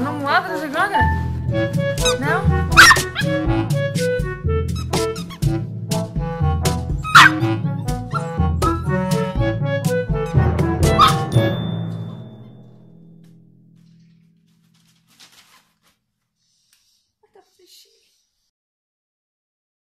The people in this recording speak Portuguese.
não ladras agora? Não? Ai, tá xixi.